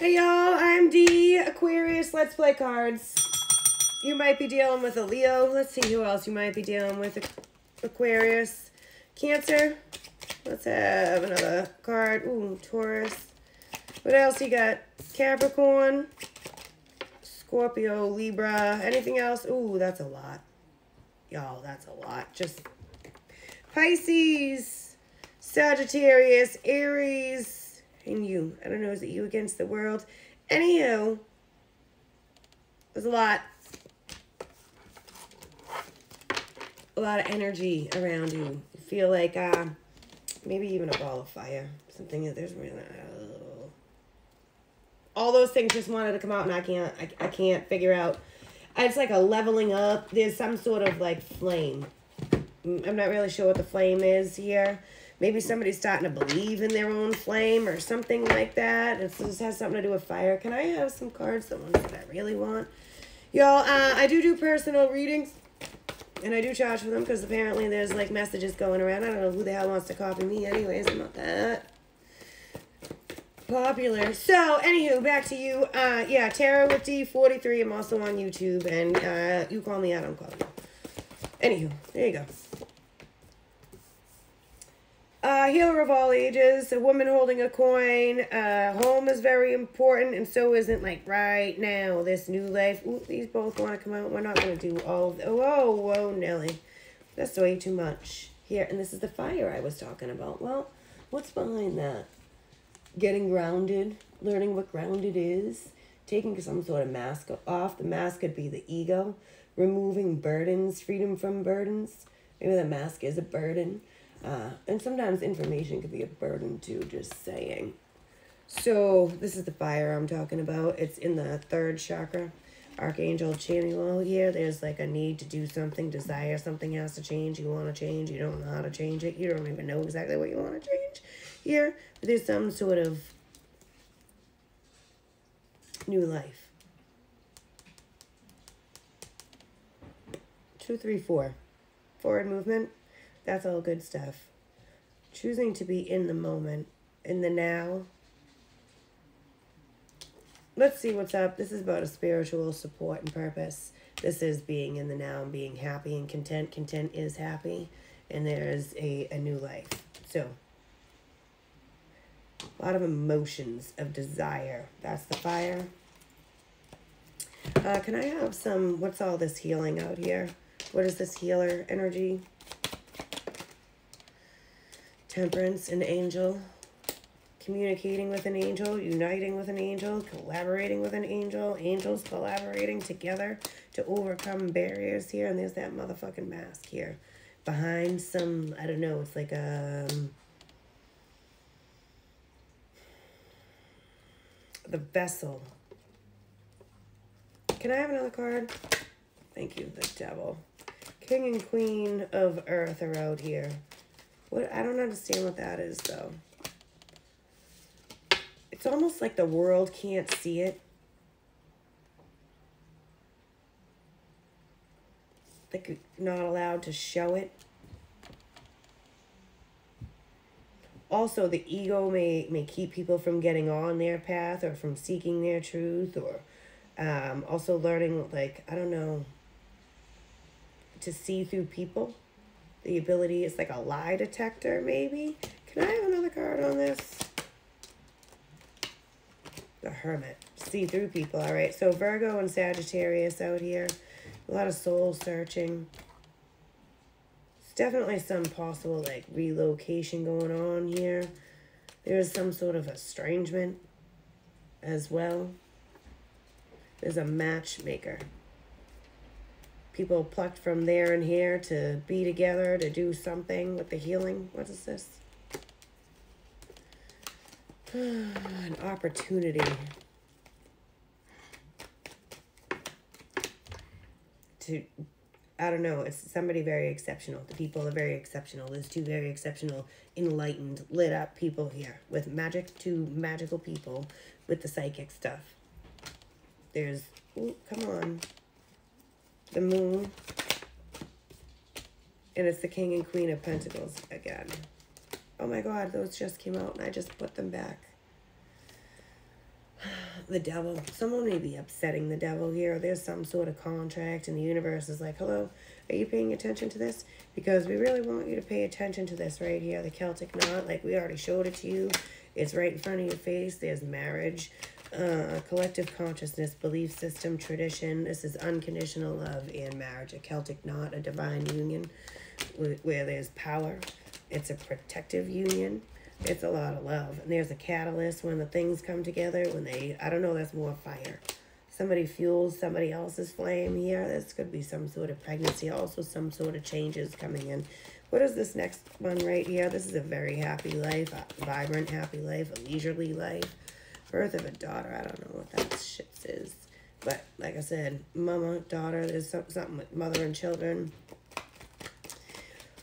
Hey y'all, I'm Dee Aquarius. Let's play cards. You might be dealing with a Leo. Let's see who else you might be dealing with. Aquarius. Cancer. Let's have another card. Ooh, Taurus. What else you got? Capricorn. Scorpio, Libra. Anything else? Ooh, that's a lot. Y'all, that's a lot. Just Pisces, Sagittarius, Aries, and you. I don't know, is it you against the world? Anywho, there's a lot. A lot of energy around you. You feel like uh, maybe even a ball of fire. Something that there's really. Uh, all those things just wanted to come out and I can't I, I can't figure out. It's like a leveling up. There's some sort of like flame Mm, I'm not really sure what the flame is here. Maybe somebody's starting to believe in their own flame or something like that. It just has something to do with fire. Can I have some cards, the ones that I really want? Y'all, uh, I do do personal readings. And I do charge for them because apparently there's like messages going around. I don't know who the hell wants to copy me anyways. I'm not that popular. So, anywho, back to you. Uh, yeah, Tarot with Dee43. I'm also on YouTube. And uh, you call me, I don't call you. Anywho, there you go. Uh, healer of all ages, a woman holding a coin. Uh, home is very important, and so isn't like right now this new life. Ooh, these both want to come out. We're not going to do all of. The, whoa, whoa, Nelly, that's way too much here. And this is the fire I was talking about. Well, what's behind that? Getting grounded, learning what grounded is, taking some sort of mask off. The mask could be the ego, removing burdens, freedom from burdens. Maybe the mask is a burden uh, and sometimes information could be a burden too, just saying. So this is the fire I'm talking about. It's in the third chakra. Archangel Chamuel here. There's like a need to do something, desire something has to change. You want to change. You don't know how to change it. You don't even know exactly what you want to change here. But there's some sort of new life. Two, three, four. Forward movement. That's all good stuff. Choosing to be in the moment, in the now. Let's see what's up. This is about a spiritual support and purpose. This is being in the now and being happy and content. Content is happy. And there's a, a new life. So, a lot of emotions of desire. That's the fire. Uh, can I have some, what's all this healing out here? What is this healer energy? Temperance, an angel. Communicating with an angel, uniting with an angel, collaborating with an angel, angels collaborating together to overcome barriers here. And there's that motherfucking mask here. Behind some, I don't know, it's like a... Um, the vessel. Can I have another card? Thank you, the devil. King and Queen of Earth are out here. What I don't understand what that is though. It's almost like the world can't see it. Like not allowed to show it. Also, the ego may, may keep people from getting on their path or from seeking their truth or um, also learning, like, I don't know, to see through people the ability is like a lie detector, maybe. Can I have another card on this? The Hermit. See through people. All right. So Virgo and Sagittarius out here. A lot of soul searching. It's definitely some possible like relocation going on here. There's some sort of estrangement as well. There's a matchmaker people plucked from there and here to be together to do something with the healing. What is this? An opportunity. To, I don't know, it's somebody very exceptional. The people are very exceptional. There's two very exceptional, enlightened, lit up people here with magic, two magical people with the psychic stuff. There's, ooh, come on the moon. And it's the king and queen of pentacles again. Oh my god, those just came out and I just put them back. the devil. Someone may be upsetting the devil here. There's some sort of contract, and the universe is like, hello, are you paying attention to this? Because we really want you to pay attention to this right here, the Celtic knot. Like we already showed it to you. It's right in front of your face. There's marriage, uh, collective consciousness, belief system, tradition. This is unconditional love and marriage. A Celtic knot, a divine union where, where there's power. It's a protective union it's a lot of love. And there's a catalyst when the things come together, when they, I don't know, that's more fire. Somebody fuels somebody else's flame here. This could be some sort of pregnancy, also some sort of changes coming in. What is this next one right here? This is a very happy life, a vibrant, happy life, a leisurely life. Birth of a daughter. I don't know what that shit is. But like I said, mama, daughter, there's something with mother and children.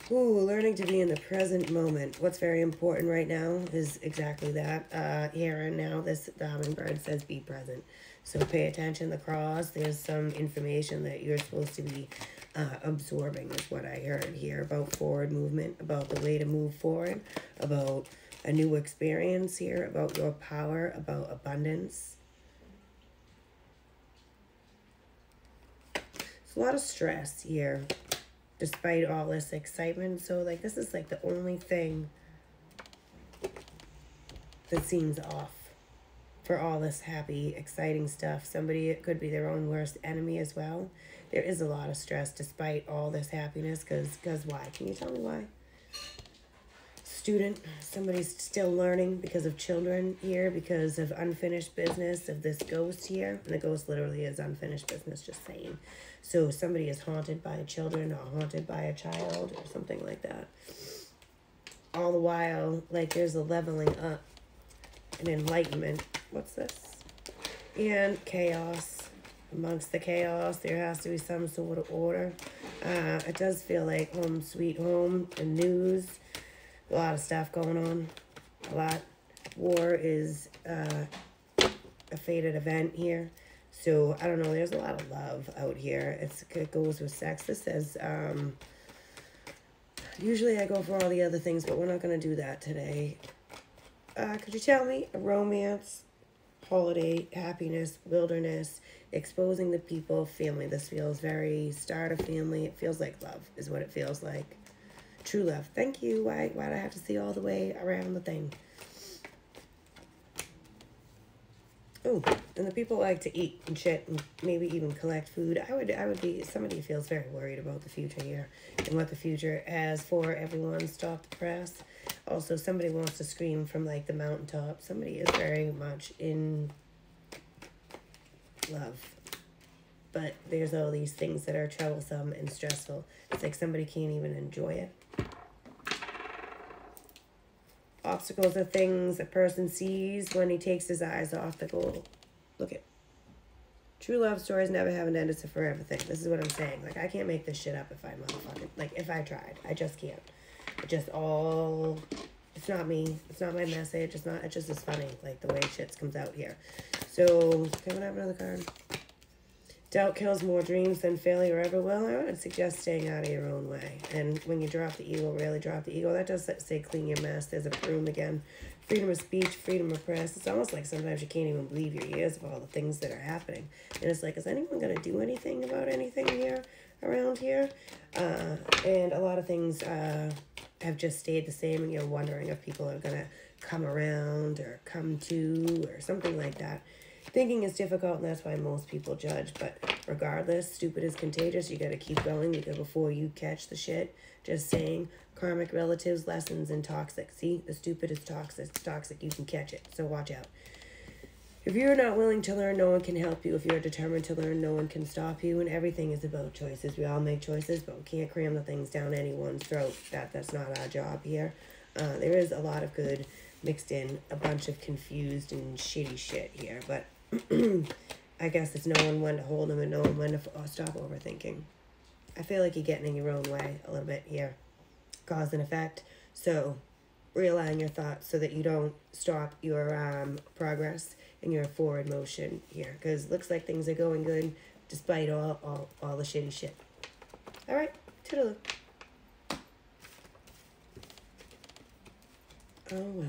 Ooh, learning to be in the present moment. What's very important right now is exactly that. Uh, here and now, this the hummingbird says be present. So pay attention. The cross, there's some information that you're supposed to be uh, absorbing is what I heard here about forward movement, about the way to move forward, about a new experience here, about your power, about abundance. It's a lot of stress here despite all this excitement. So like this is like the only thing that seems off for all this happy, exciting stuff. Somebody it could be their own worst enemy as well. There is a lot of stress despite all this happiness because because why? Can you tell me why? Student, somebody's still learning because of children here, because of unfinished business of this ghost here. And the ghost literally is unfinished business, just saying. So somebody is haunted by children or haunted by a child or something like that. All the while, like there's a leveling up, an enlightenment. What's this? And chaos. Amongst the chaos, there has to be some sort of order. Uh, it does feel like home sweet home and news. A lot of stuff going on. A lot. War is uh, a faded event here. So I don't know. There's a lot of love out here. It's, it goes with sex. This says, um, usually I go for all the other things, but we're not going to do that today. Uh, could you tell me a romance, holiday, happiness, wilderness, exposing the people, family. This feels very start a family. It feels like love is what it feels like. True love. Thank you. Why, why do I have to see all the way around the thing? Oh, and the people like to eat and shit and maybe even collect food. I would I would be somebody feels very worried about the future here and what the future has for everyone. Stop the press. Also, somebody wants to scream from like the mountaintop. Somebody is very much in love. But there's all these things that are troublesome and stressful. It's like somebody can't even enjoy it. Obstacles are things a person sees when he takes his eyes off the goal. Look at True love stories never have an end. It's a forever thing. This is what I'm saying. Like, I can't make this shit up if I motherfucking... Like, if I tried. I just can't. It just all... It's not me. It's not my message. It's not... It just is funny. Like, the way shit comes out here. So, can I have another card? Doubt kills more dreams than failure ever will. I would suggest staying out of your own way. And when you drop the ego, really drop the ego. That does say clean your mess. There's a broom again. Freedom of speech, freedom of press. It's almost like sometimes you can't even believe your ears of all the things that are happening. And it's like, is anyone going to do anything about anything here, around here? Uh, and a lot of things uh, have just stayed the same, and you're wondering if people are going to come around or come to or something like that. Thinking is difficult, and that's why most people judge. But regardless, stupid is contagious. You got to keep going because before you catch the shit, just saying karmic relatives, lessons, and toxic. See, the stupid is toxic. It's toxic. You can catch it. So watch out. If you're not willing to learn, no one can help you. If you're determined to learn, no one can stop you. And everything is about choices. We all make choices, but we can't cram the things down anyone's throat. That that's not our job here. Uh, there is a lot of good mixed in, a bunch of confused and shitty shit here, but I guess it's knowing when to hold them and knowing when to oh, stop overthinking. I feel like you're getting in your own way a little bit here. Cause and effect. So realign your thoughts so that you don't stop your um, progress and your forward motion here. Because looks like things are going good despite all, all, all the shitty shit. All right. Toodaloo. Oh, well.